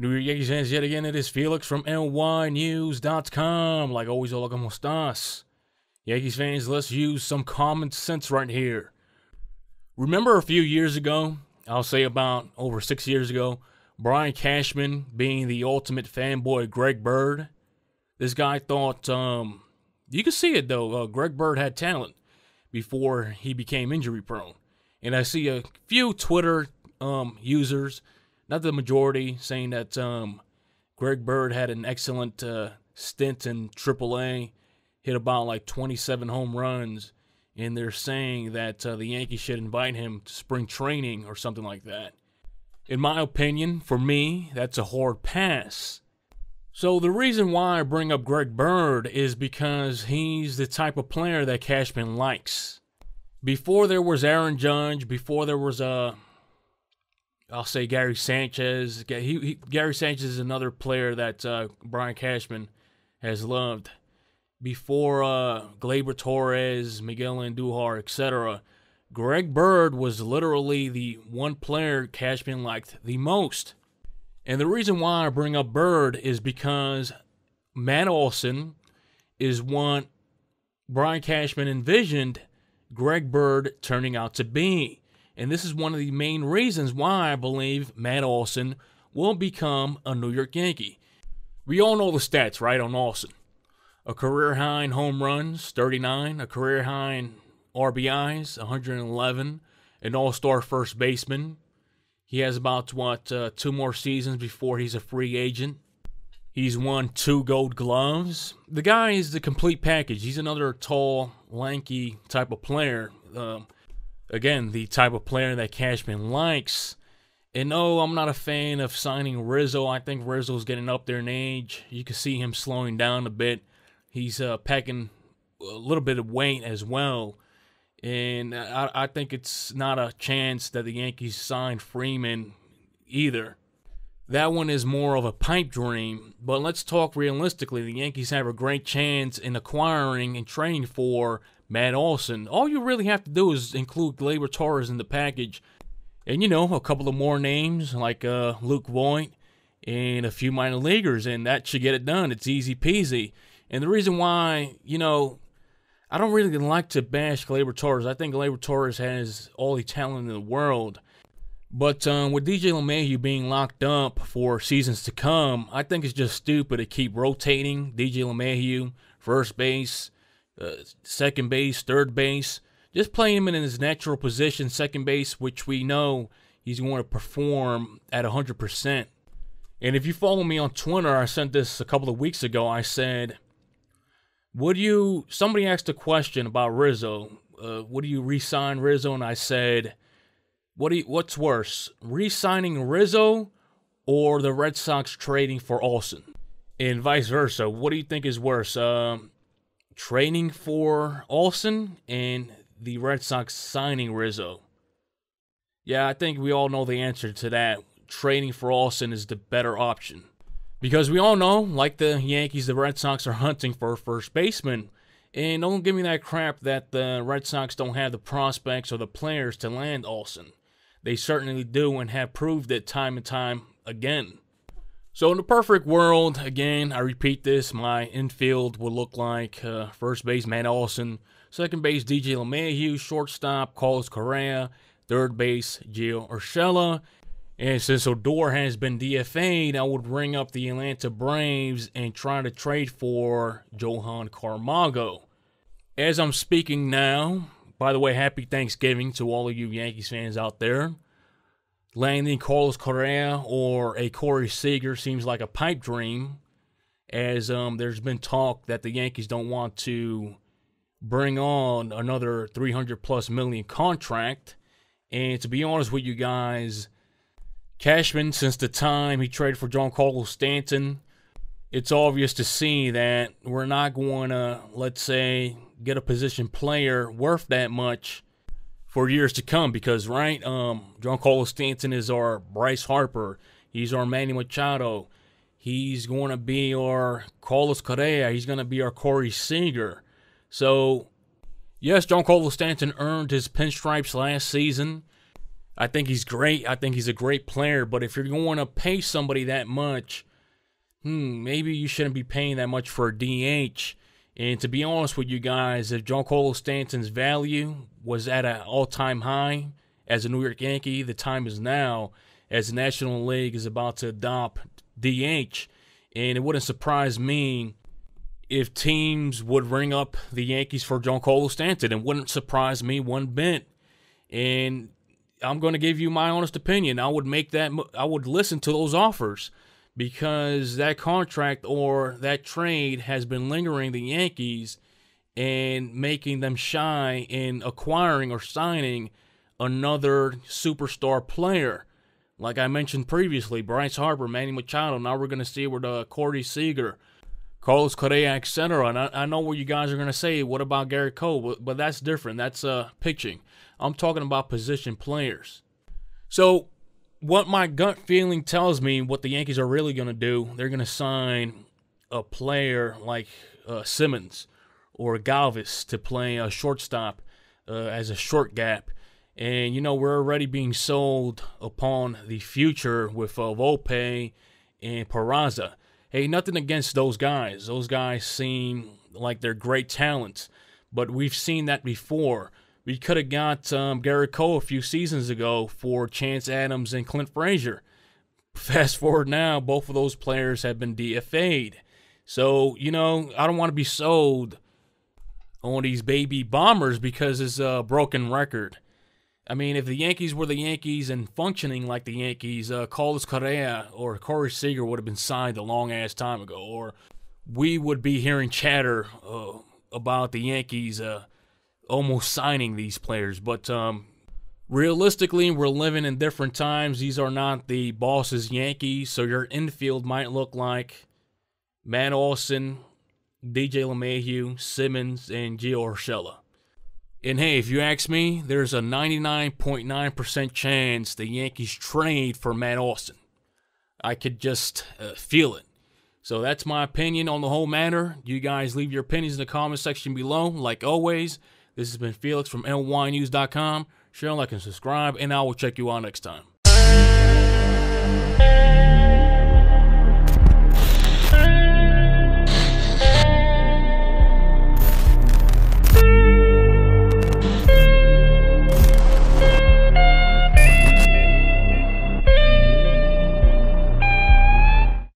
New York Yankees fans, yet again, it is Felix from NYYNEWS.com. Like always, hola, como estás? Yankees fans, let's use some common sense right here. Remember a few years ago, I'll say about over six years ago, Brian Cashman being the ultimate fanboy Greg Bird? This guy thought, um, you can see it though, uh, Greg Bird had talent before he became injury prone. And I see a few Twitter um, users not the majority, saying that um, Greg Bird had an excellent uh, stint in AAA, hit about like 27 home runs, and they're saying that uh, the Yankees should invite him to spring training or something like that. In my opinion, for me, that's a hard pass. So the reason why I bring up Greg Bird is because he's the type of player that Cashman likes. Before there was Aaron Judge, before there was a uh, I'll say Gary Sanchez. He, he, Gary Sanchez is another player that uh, Brian Cashman has loved. Before uh, Gleyber Torres, Miguel Andujar, etc., Greg Bird was literally the one player Cashman liked the most. And the reason why I bring up Bird is because Matt Olson is what Brian Cashman envisioned Greg Bird turning out to be. And this is one of the main reasons why I believe Matt Olson will become a New York Yankee. We all know the stats, right, on Olson. A career high in home runs, 39. A career high in RBIs, 111. An all star first baseman. He has about, what, uh, two more seasons before he's a free agent. He's won two gold gloves. The guy is the complete package. He's another tall, lanky type of player. Uh, again, the type of player that Cashman likes. And no, I'm not a fan of signing Rizzo. I think Rizzo's getting up there in age. You can see him slowing down a bit. He's uh, packing a little bit of weight as well. And I, I think it's not a chance that the Yankees sign Freeman either. That one is more of a pipe dream. But let's talk realistically. The Yankees have a great chance in acquiring and trading for Matt Olson. All you really have to do is include Gleyber Torres in the package. And, you know, a couple of more names like uh, Luke Voit and a few minor leaguers, and that should get it done. It's easy peasy. And the reason why, you know, I don't really like to bash Gleyber Torres. I think Gleyber Torres has all the talent in the world. But um, with DJ LeMahieu being locked up for seasons to come, I think it's just stupid to keep rotating DJ LeMahieu, first base, uh, second base, third base. Just playing him in his natural position, second base, which we know he's going to perform at 100%. And if you follow me on Twitter, I sent this a couple of weeks ago. I said, Would you, somebody asked a question about Rizzo. Uh, would you re sign Rizzo? And I said, what do you, What's worse, re signing Rizzo or the Red Sox trading for Olson? And vice versa. What do you think is worse? Um, trading for Olson and the Red Sox signing Rizzo? Yeah, I think we all know the answer to that. Training for Olson is the better option. Because we all know, like the Yankees, the Red Sox are hunting for a first baseman. And don't give me that crap that the Red Sox don't have the prospects or the players to land Olson. They certainly do and have proved it time and time again. So in the perfect world, again, I repeat this, my infield would look like uh, first base Matt Olson, second base DJ LeMahieu, shortstop Carlos Correa, third base Gio Urshela. And since Odor has been DFA'd, I would ring up the Atlanta Braves and try to trade for Johan Camargo. As I'm speaking now, by the way, happy Thanksgiving to all of you Yankees fans out there landing Carlos Correa or a Corey Seager seems like a pipe dream, as um, there's been talk that the Yankees don't want to bring on another 300 plus million contract. And to be honest with you guys, Cashman, since the time he traded for Giancarlo Stanton, it's obvious to see that we're not going to, let's say, get a position player worth that much for years to come because right, um, Giancarlo Stanton is our Bryce Harper. He's our Manny Machado. He's going to be our Carlos Correa. He's going to be our Corey Seager. So, yes, Giancarlo Stanton earned his pinstripes last season. I think he's great. I think he's a great player. But if you're going to pay somebody that much, hmm, maybe you shouldn't be paying that much for a DH. And to be honest with you guys, if Giancarlo Stanton's value was at an all-time high as a New York Yankee, the time is now as the National League is about to adopt DH. And it wouldn't surprise me if teams would ring up the Yankees for Giancarlo Stanton. It wouldn't surprise me one bit. And I'm going to give you my honest opinion. I would make that. I would listen to those offers because that contract or that trade has been lingering the Yankees and making them shy in acquiring or signing another superstar player. Like I mentioned previously, Bryce Harper, Manny Machado. Now we're going to see with uh, Corey Seager, Carlos Correa, etc. And I, I, know what you guys are going to say. What about Gerrit Cole? But, but that's different. That's uh, pitching. I'm talking about position players. So what my gut feeling tells me what the Yankees are really going to do, they're going to sign a player like uh, Simmons or Galvis to play a shortstop uh, as a short gap. And, you know, we're already being sold upon the future with uh, Volpe and Peraza. Hey, nothing against those guys. Those guys seem like they're great talents, but we've seen that before. We could have got um, Cole a few seasons ago for Chance Adams and Clint Frazier. Fast forward now, both of those players have been DFA'd. So, you know, I don't want to be sold on these baby bombers because it's a broken record. I mean, if the Yankees were the Yankees and functioning like the Yankees, uh, Carlos Correa or Corey Seager would have been signed a long ass time ago, or we would be hearing chatter uh, about the Yankees uh, almost signing these players. But um, realistically, we're living in different times. These are not the boss's Yankees, so your infield might look like Matt Olson, DJ LeMahieu, Simmons, and Gio Urshela. And hey, if you ask me, there's a 99.9% chance the Yankees trade for Matt Olson. I could just uh, feel it. So that's my opinion on the whole matter. You guys leave your opinions in the comment section below. Like always, this has been Felix from NYYNEWS.com. Share, like, and subscribe, and I will check you out next time.